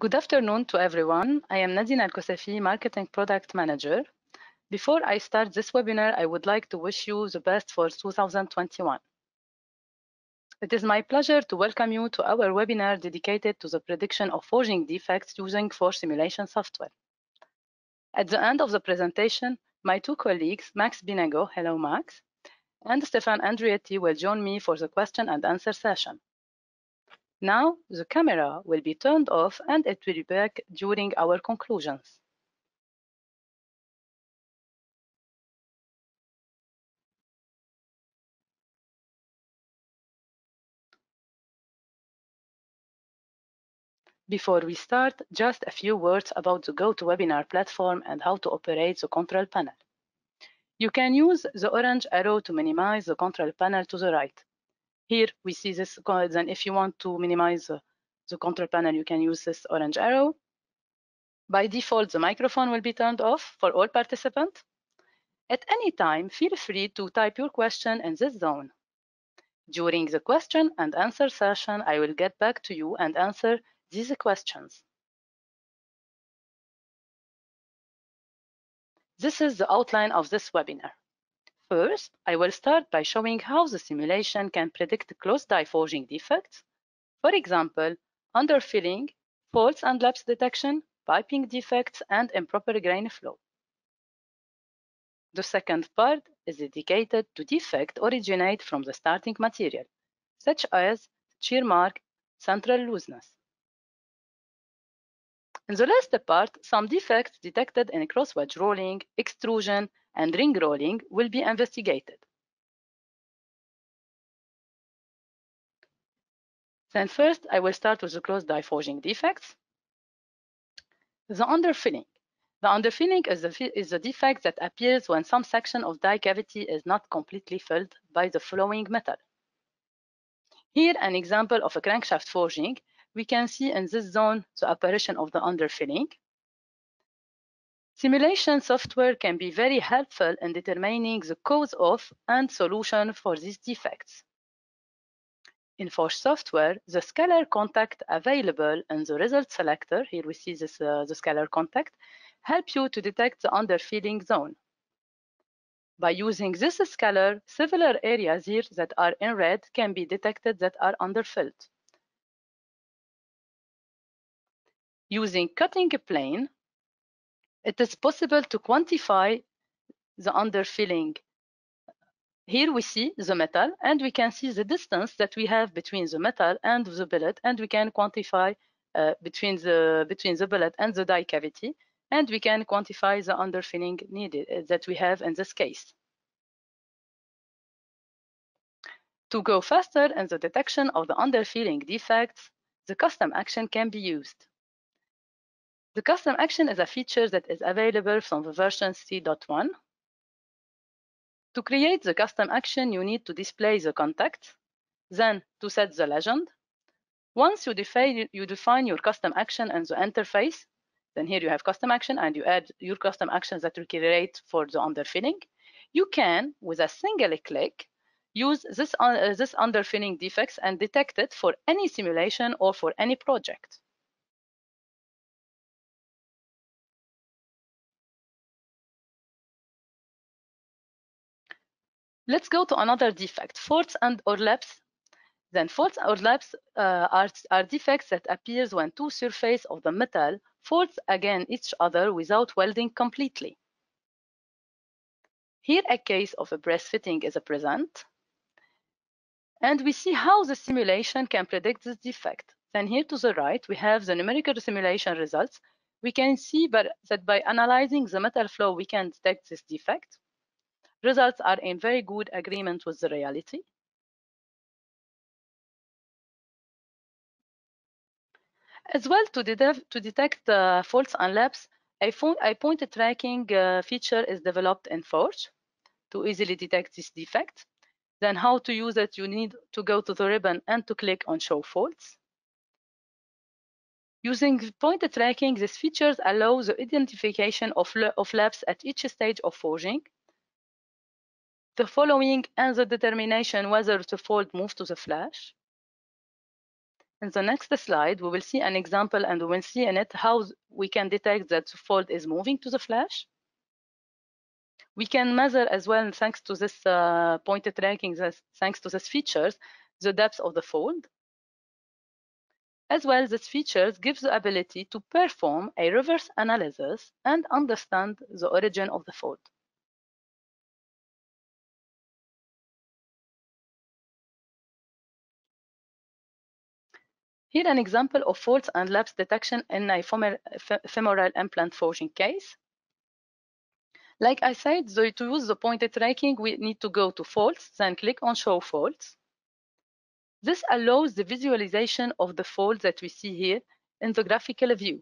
Good afternoon to everyone. I am Nadine Al-Kosafi, Marketing Product Manager. Before I start this webinar, I would like to wish you the best for 2021. It is my pleasure to welcome you to our webinar dedicated to the prediction of forging defects using forge simulation software. At the end of the presentation, my two colleagues, Max Binego, hello Max, and Stefan Andrietti will join me for the question and answer session. Now, the camera will be turned off and it will be back during our conclusions. Before we start, just a few words about the GoToWebinar platform and how to operate the control panel. You can use the orange arrow to minimize the control panel to the right. Here we see this, then if you want to minimize uh, the control panel, you can use this orange arrow. By default, the microphone will be turned off for all participants. At any time, feel free to type your question in this zone. During the question and answer session, I will get back to you and answer these questions. This is the outline of this webinar. First, I will start by showing how the simulation can predict closed die forging defects. For example, underfilling, faults and laps detection, piping defects, and improper grain flow. The second part is dedicated to defects originate from the starting material, such as shear mark, central looseness. In the last part, some defects detected in cross wedge rolling, extrusion, and ring rolling will be investigated. Then first, I will start with the closed die forging defects. The underfilling. The underfilling is the, is the defect that appears when some section of die cavity is not completely filled by the flowing metal. Here, an example of a crankshaft forging we can see in this zone the apparition of the underfilling. Simulation software can be very helpful in determining the cause of and solution for these defects. In Forge software, the scalar contact available in the result selector, here we see this, uh, the scalar contact, help you to detect the underfilling zone. By using this scalar, several areas here that are in red can be detected that are underfilled. Using cutting a plane, it is possible to quantify the underfilling. Here we see the metal and we can see the distance that we have between the metal and the billet and we can quantify uh, between the between the billet and the die cavity and we can quantify the underfilling needed uh, that we have in this case. To go faster in the detection of the underfilling defects, the custom action can be used. The custom action is a feature that is available from the version C.1. To create the custom action, you need to display the contact, then to set the legend. Once you define, you define your custom action and the interface, then here you have custom action and you add your custom actions that you create for the underfilling. You can, with a single click, use this, uh, this underfilling defects and detect it for any simulation or for any project. Let's go to another defect, faults and overlaps. Then faults or laps uh, are, are defects that appears when two surfaces of the metal faults against each other without welding completely. Here a case of a brace fitting is present. And we see how the simulation can predict this defect. Then here to the right, we have the numerical simulation results. We can see that by analyzing the metal flow, we can detect this defect results are in very good agreement with the reality. As well, to, detect, to detect uh, faults and laps, a, a point tracking uh, feature is developed in Forge to easily detect this defect. Then how to use it, you need to go to the ribbon and to click on Show Faults. Using point tracking, these features allow the identification of, of laps at each stage of forging the following and the determination whether the fault moves to the flash. In the next slide, we will see an example and we will see in it how we can detect that the fold is moving to the flash. We can measure as well, thanks to this uh, pointed tracking, this, thanks to these features, the depth of the fold. As well, this features gives the ability to perform a reverse analysis and understand the origin of the fold. Here an example of faults and laps detection in a femoral implant forging case. Like I said, so to use the pointed tracking, we need to go to faults, then click on show faults. This allows the visualization of the fault that we see here in the graphical view.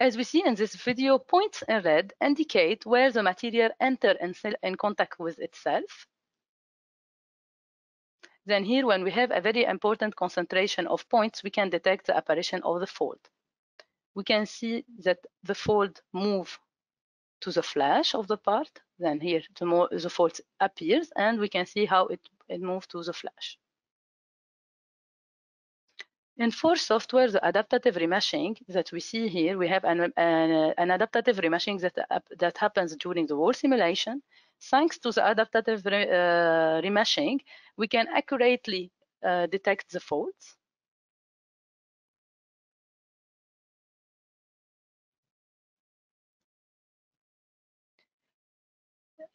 As we see in this video, points in red indicate where the material entered in, in contact with itself, then here, when we have a very important concentration of points, we can detect the apparition of the fold. We can see that the fold move to the flash of the part. Then here, the, more, the fold appears, and we can see how it, it moves to the flash. In Forge software, the adaptive remeshing that we see here, we have an, an, an adaptive remeshing that, that happens during the wall simulation. Thanks to the adaptive re, uh, remeshing, we can accurately uh, detect the faults.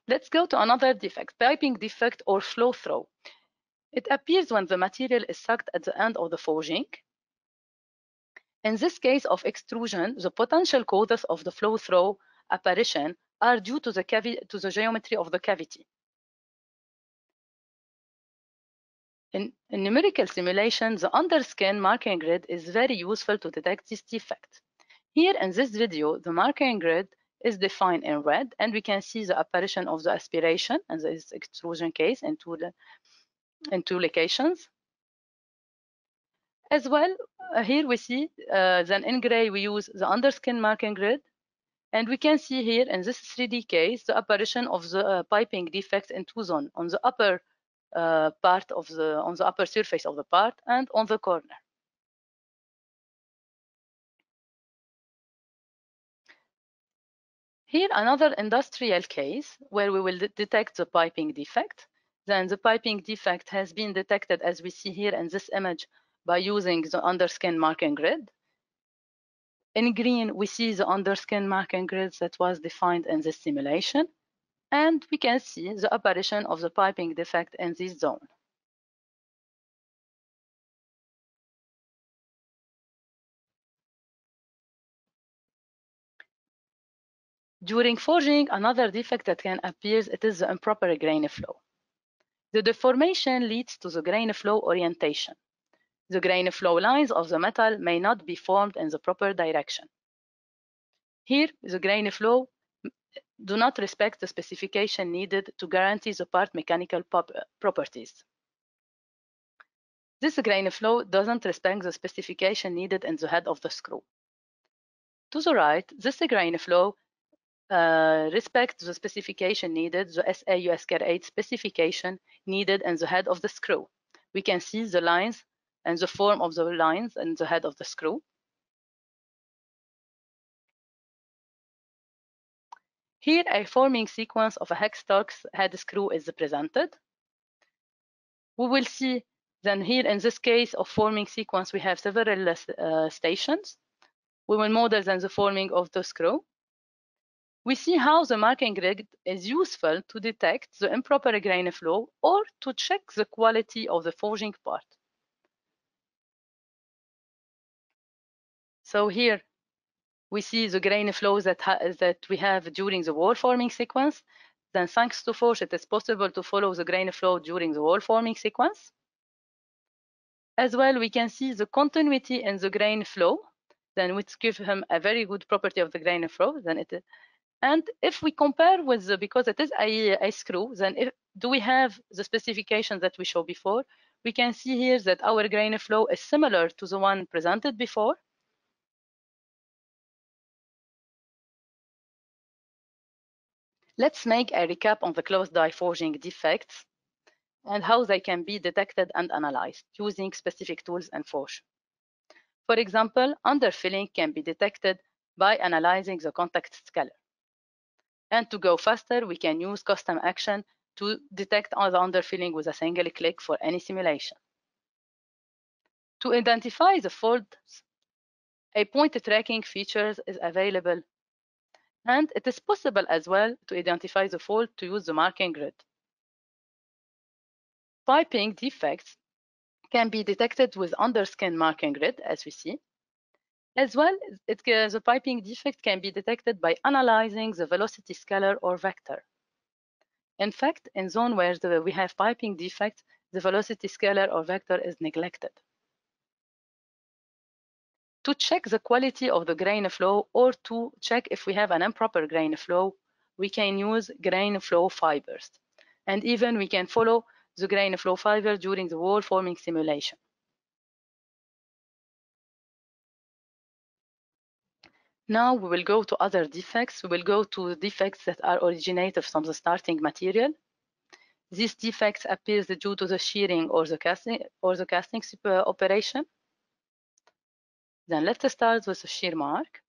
Let's go to another defect, piping defect or flow through. It appears when the material is sucked at the end of the forging. In this case of extrusion, the potential causes of the flow through apparition are due to the, to the geometry of the cavity. In, in, numerical simulation, the underskin marking grid is very useful to detect this defect. Here in this video, the marking grid is defined in red, and we can see the apparition of the aspiration and this extrusion case in two, in two locations. As well, uh, here we see, uh, then in gray, we use the underskin marking grid, and we can see here in this 3D case, the apparition of the uh, piping defect in two zones, on the upper uh, part of the, on the upper surface of the part and on the corner. Here, another industrial case where we will detect the piping defect. Then the piping defect has been detected, as we see here in this image, by using the underskin marking grid. In green, we see the underskin marking grid that was defined in the simulation, and we can see the apparition of the piping defect in this zone. During forging, another defect that can appear it is the improper grain flow. The deformation leads to the grain flow orientation the grain flow lines of the metal may not be formed in the proper direction. Here, the grain flow do not respect the specification needed to guarantee the part mechanical properties. This grain flow doesn't respect the specification needed in the head of the screw. To the right, this grain flow uh, respects the specification needed, the SA USCAR 8 specification needed in the head of the screw. We can see the lines and the form of the lines and the head of the screw. Here, a forming sequence of a hex Torx head screw is presented. We will see then here in this case of forming sequence, we have several uh, stations. We will model then the forming of the screw. We see how the marking grid is useful to detect the improper grain flow or to check the quality of the forging part. So here we see the grain flows that, that we have during the wall forming sequence. Then thanks to Forge, it is possible to follow the grain flow during the wall forming sequence. As well, we can see the continuity in the grain flow, then which gives him a very good property of the grain flow. Then it, and if we compare with the, because it is a, a screw, then if, do we have the specifications that we showed before? We can see here that our grain flow is similar to the one presented before. Let's make a recap on the closed die forging defects. and how they can be detected and analyzed using specific tools and Forge. For example, underfilling can be detected by analyzing the contact scalar. And to go faster, we can use custom action to detect the underfilling with a single click for any simulation. To identify the faults, a point tracking feature is available. And it is possible as well to identify the fault to use the marking grid. Piping defects can be detected with underskin marking grid, as we see. As well, it, the piping defect can be detected by analyzing the velocity scalar or vector. In fact, in zone where the, we have piping defect, the velocity scalar or vector is neglected. To check the quality of the grain flow or to check if we have an improper grain flow, we can use grain flow fibers. And even we can follow the grain flow fiber during the wall forming simulation. Now we will go to other defects. We will go to the defects that are originated from the starting material. These defects appear due to the shearing or the casting or the casting uh, operation. Then let's start with the shear mark.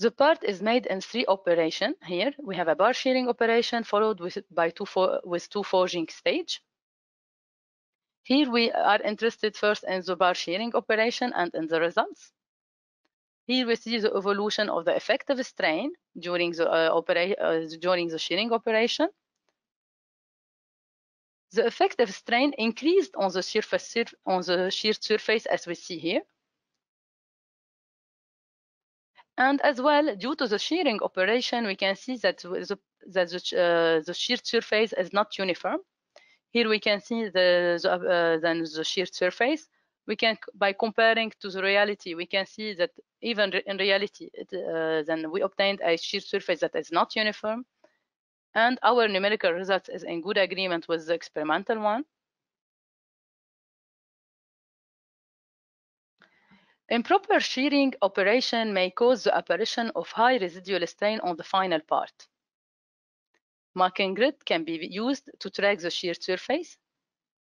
The part is made in three operations. Here we have a bar shearing operation followed with by two with two forging stage. Here we are interested first in the bar shearing operation and in the results. Here we see the evolution of the effective strain during the uh, uh, during the shearing operation. The effective strain increased on the surface on the sheared surface as we see here. And as well, due to the shearing operation, we can see that the, that the, uh, the sheared surface is not uniform. Here we can see the, the, uh, then the sheared surface. We can, by comparing to the reality, we can see that even in reality, it, uh, then we obtained a sheared surface that is not uniform. And our numerical results is in good agreement with the experimental one. Improper shearing operation may cause the apparition of high residual strain on the final part. Marking grid can be used to track the sheared surface.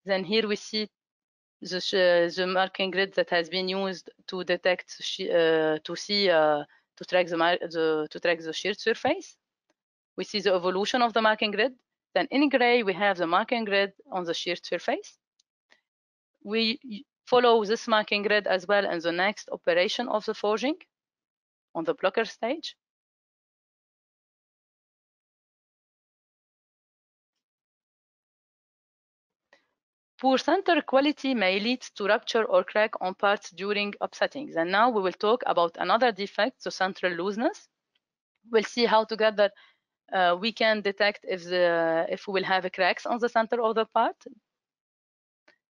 Then here we see the, the marking grid that has been used to detect, uh, to see, uh, to track the, the, to track the sheared surface. We see the evolution of the marking grid. Then in gray, we have the marking grid on the sheared surface. We follow this marking grid as well in the next operation of the forging on the blocker stage. Poor center quality may lead to rupture or crack on parts during upsettings. And now we will talk about another defect, the central looseness. We'll see how together uh, we can detect if the if we will have cracks on the center of the part.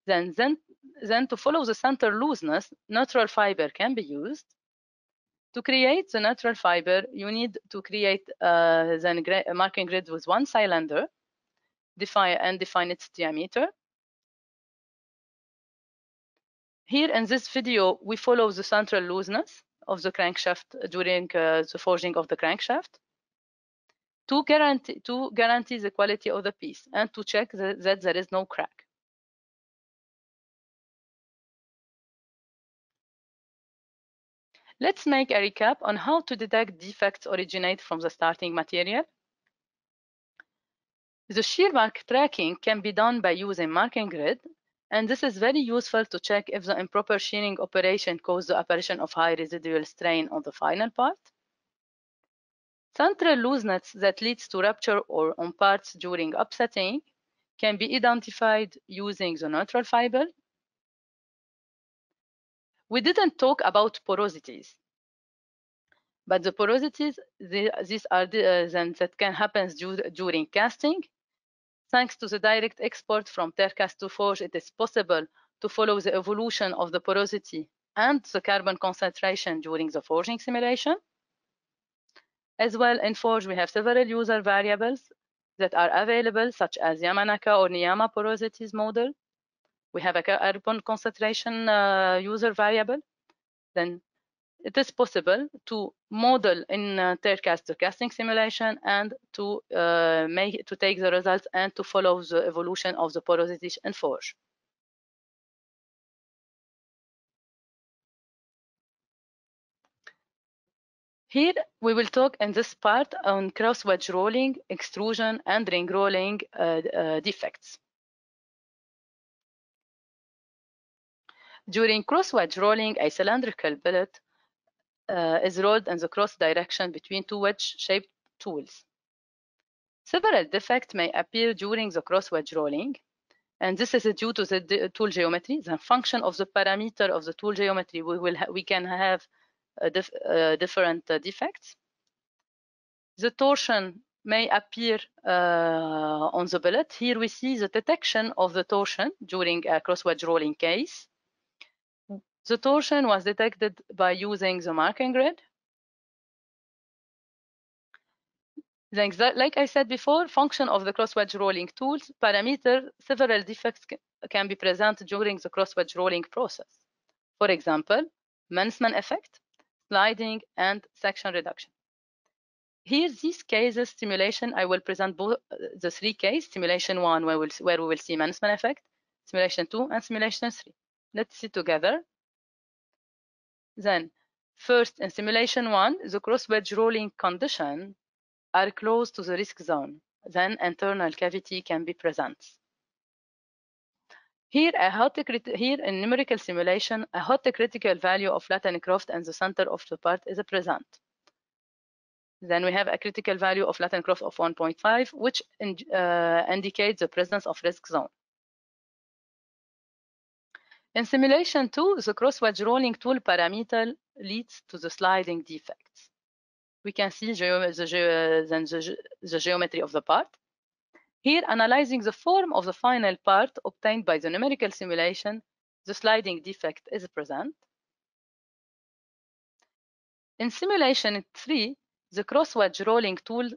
Then, then, then to follow the center looseness, natural fiber can be used. To create the natural fiber, you need to create uh, the marking grid with one cylinder, define and define its diameter. Here in this video, we follow the central looseness of the crankshaft during uh, the forging of the crankshaft to guarantee, to guarantee the quality of the piece eh? and to check the, that there is no crack. Let's make a recap on how to detect defects originate from the starting material. The shear mark tracking can be done by using marking grid and this is very useful to check if the improper shearing operation caused the apparition of high residual strain on the final part. Central looseness that leads to rupture or on parts during upsetting can be identified using the neutral fiber. We didn't talk about porosities, but the porosities, these are the, uh, that can happen during casting Thanks to the direct export from Thercast to Forge, it is possible to follow the evolution of the porosity and the carbon concentration during the forging simulation. As well, in Forge, we have several user variables that are available, such as Yamanaka or Niyama porosities model. We have a carbon concentration uh, user variable. Then it is possible to model in uh, Thercast casting simulation and to uh, make to take the results and to follow the evolution of the porosity in Forge. Here we will talk in this part on cross wedge rolling, extrusion, and ring rolling uh, uh, defects. During cross wedge rolling, a cylindrical billet uh, is rolled in the cross direction between two wedge-shaped tools. Several defects may appear during the cross wedge rolling, and this is due to the tool geometry. The function of the parameter of the tool geometry, we will we can have dif different uh, defects. The torsion may appear uh, on the billet. Here we see the detection of the torsion during a cross wedge rolling case. The torsion was detected by using the marking grid. Then, like I said before, function of the cross wedge rolling tools, parameter, several defects can be present during the cross wedge rolling process. For example, Mannesmann effect, sliding, and section reduction. Here, these cases simulation, I will present both the three cases, simulation one, where, we'll, where we will see Mannesmann effect, simulation two, and simulation three. Let's see together. Then, first in simulation one, the cross wedge rolling condition are close to the risk zone. Then internal cavity can be present. Here, a hot here in numerical simulation, a hot critical value of Latin-Croft and the center of the part is present. Then we have a critical value of Latin-Croft of 1.5, which in, uh, indicates the presence of risk zone. In simulation 2, the cross-wedge rolling tool parameter leads to the sliding defects. We can see the, the, the geometry of the part. Here, analyzing the form of the final part obtained by the numerical simulation, the sliding defect is present. In simulation 3, the cross-wedge rolling tool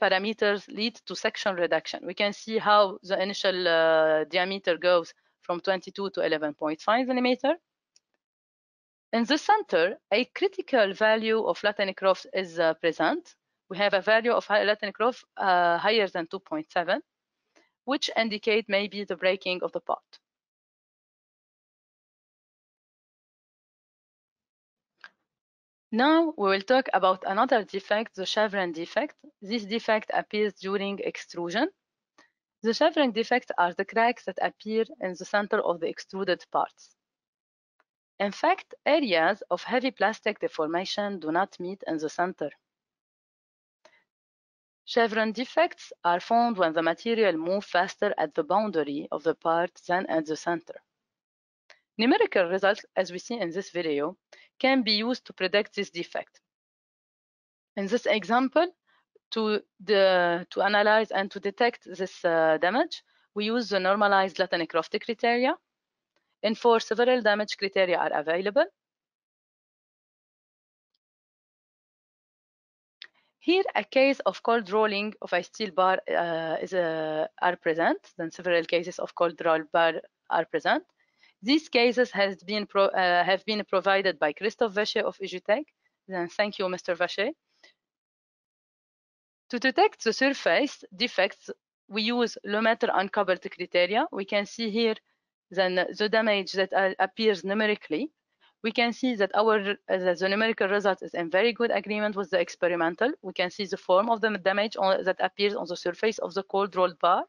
parameters lead to section reduction. We can see how the initial uh, diameter goes from 22 to 11.5 millimeter. In the center, a critical value of Latin-Croft is uh, present. We have a value of Latin-Croft uh, higher than 2.7, which indicate maybe the breaking of the part. Now we will talk about another defect, the chevron defect. This defect appears during extrusion the chevron defects are the cracks that appear in the center of the extruded parts. In fact, areas of heavy plastic deformation do not meet in the center. Chevron defects are found when the material moves faster at the boundary of the part than at the center. Numerical results, as we see in this video, can be used to predict this defect. In this example, to, the, to analyze and to detect this uh, damage, we use the normalized Latin-Croft criteria. And for several damage criteria are available. Here, a case of cold rolling of a steel bar uh, is uh, are present. Then several cases of cold roll bar are present. These cases has been pro, uh, have been provided by Christophe Vacher of Ugitech. Then thank you, Mr. Vacher. To detect the surface defects, we use Lemaitre uncoupled criteria. We can see here then the damage that uh, appears numerically. We can see that our uh, the numerical result is in very good agreement with the experimental. We can see the form of the damage on, that appears on the surface of the cold rolled bar.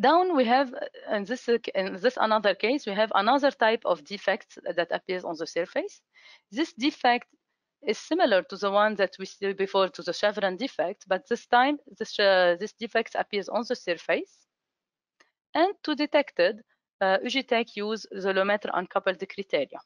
Down we have uh, in this in this another case we have another type of defect that appears on the surface. This defect is similar to the one that we see before to the chevron defect, but this time this, uh, this defect appears on the surface. And to detect it, uh, Ugitech use the Lemaitre uncoupled criteria.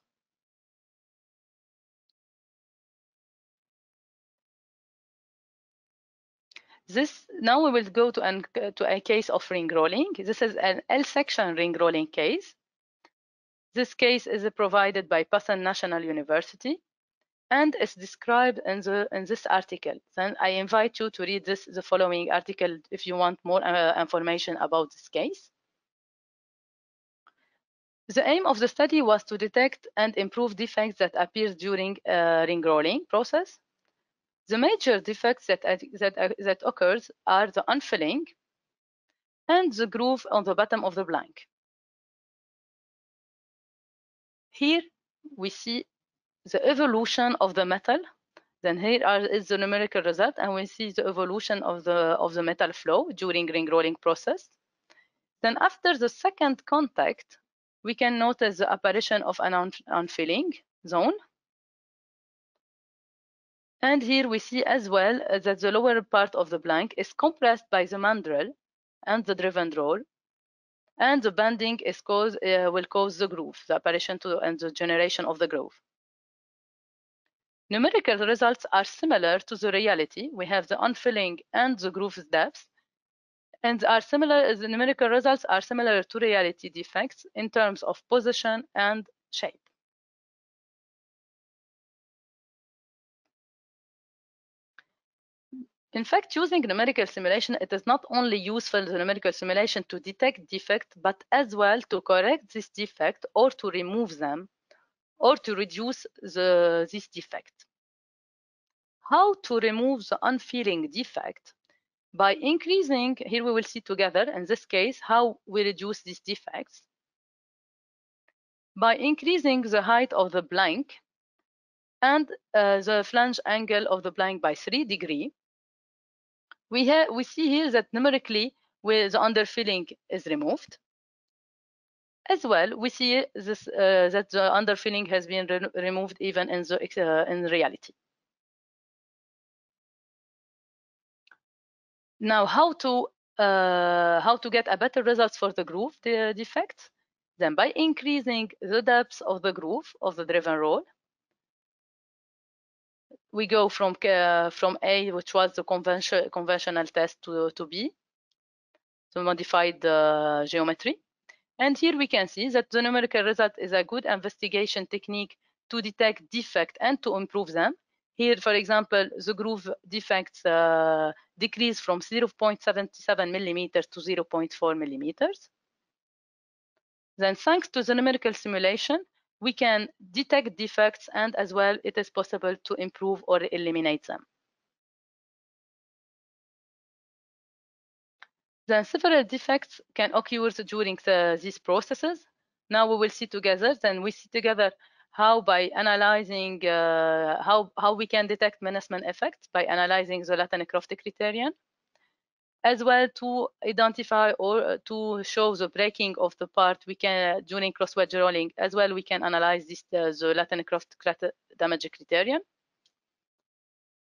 This now we will go to, an, to a case of ring rolling. This is an L-section ring rolling case. This case is provided by Pusan National University and is described in the in this article. Then I invite you to read this the following article if you want more uh, information about this case. The aim of the study was to detect and improve defects that appear during a ring rolling process. The major defects that, that, uh, that occurs are the unfilling and the groove on the bottom of the blank. Here we see the evolution of the metal. Then here are, is the numerical result, and we see the evolution of the of the metal flow during ring rolling process. Then after the second contact, we can notice the apparition of an un unfilling zone. And here we see as well that the lower part of the blank is compressed by the mandrel and the driven roll and the bending is cause, uh, will cause the groove, the apparition to and the generation of the groove. Numerical results are similar to the reality. We have the unfilling and the groove depth, and are similar. Uh, the numerical results are similar to reality defects in terms of position and shape. In fact, using numerical simulation, it is not only useful the numerical simulation to detect defect, but as well to correct this defect or to remove them or to reduce the, this defect. How to remove the unfilling defect? By increasing, here we will see together, in this case, how we reduce these defects. By increasing the height of the blank and uh, the flange angle of the blank by 3 degree, we, we see here that numerically where the underfilling is removed. As well, we see this, uh, that the underfilling has been re removed even in, the, uh, in reality. Now, how to uh, how to get a better results for the groove the defect? Then by increasing the depth of the groove of the driven roll, we go from uh, from A, which was the convention, conventional test, to, to B, to modified uh, geometry. And here we can see that the numerical result is a good investigation technique to detect defect and to improve them. Here, for example, the groove defects uh, decrease from 0.77 millimeters to 0.4 millimeters. Then thanks to the numerical simulation, we can detect defects and as well it is possible to improve or eliminate them. Then several defects can occur during the, these processes. Now we will see together, then we see together how by analyzing uh, how, how we can detect Mannesmann effects by analyzing the Latin-Croft criterion as well to identify or uh, to show the breaking of the part we can uh, during cross wedge rolling as well we can analyze this uh, the Latin-Croft damage criterion.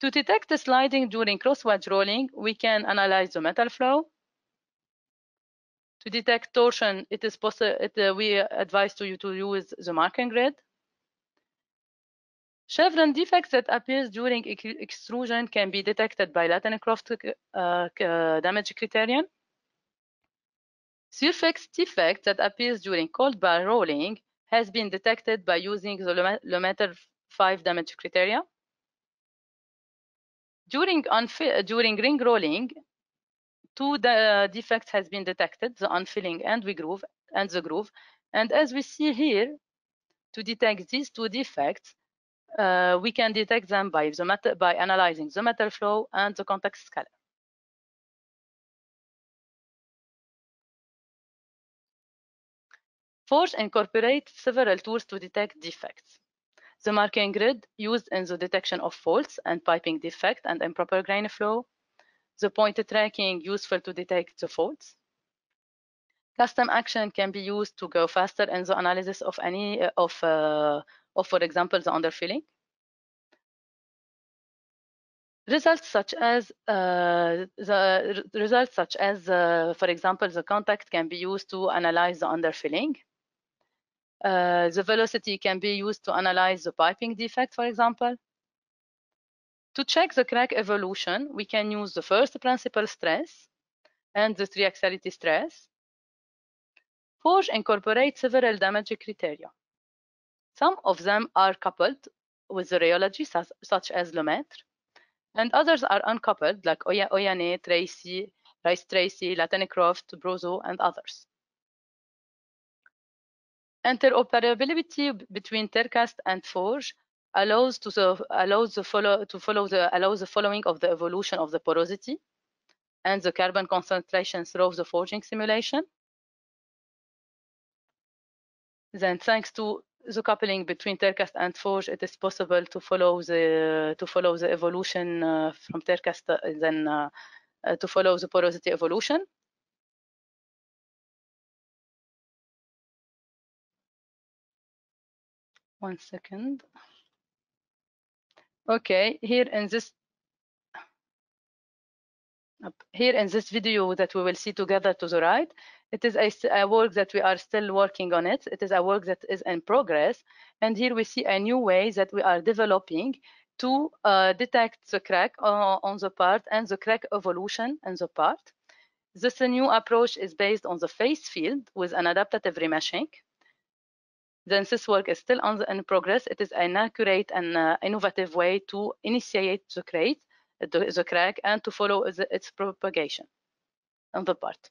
To detect the sliding during cross wedge rolling we can analyze the metal flow. To detect torsion it is possible uh, we advise to you to use the marking grid Chevron defects that appears during extrusion can be detected by Latin-Croft uh, uh, damage criterion. Surface defect that appears during cold bar rolling has been detected by using the Lemaitre 5 damage criteria. During, during ring rolling, two the defects has been detected, the unfilling and, we groove, and the groove. And as we see here, to detect these two defects, uh, we can detect them by, the metal, by analyzing the metal flow and the contact scalar. Forge incorporates several tools to detect defects. The marking grid used in the detection of faults and piping defect and improper grain flow. The point tracking useful to detect the faults. Custom action can be used to go faster in the analysis of any of uh, of, for example, the underfilling. Results such as uh, the results such as, uh, for example, the contact can be used to analyze the underfilling. Uh, the velocity can be used to analyze the piping defect, for example. To check the crack evolution, we can use the first principal stress and the triaxiality stress. Forge incorporates several damage criteria. Some of them are coupled with the rheology, such as Lemaitre, and others are uncoupled, like Oyane, Tracy, Rice Tracy, Latin-Croft, Brozzo, and others. Interoperability between Thercast and Forge allows to the allows the follow to follow the allows the following of the evolution of the porosity and the carbon concentration through the forging simulation. Then, thanks to the coupling between Thercast and Forge, it is possible to follow the to follow the evolution uh, from Thercast, uh, then uh, uh, to follow the porosity evolution. One second. Okay, here in this here in this video that we will see together to the right, it is a, a, work that we are still working on it. It is a work that is in progress. And here we see a new way that we are developing to uh, detect the crack uh, on the part and the crack evolution in the part. This new approach is based on the phase field with an adaptive remeshing. Then this work is still on the, in progress. It is an accurate and uh, innovative way to initiate the crate, the, the crack, and to follow the, its propagation on the part.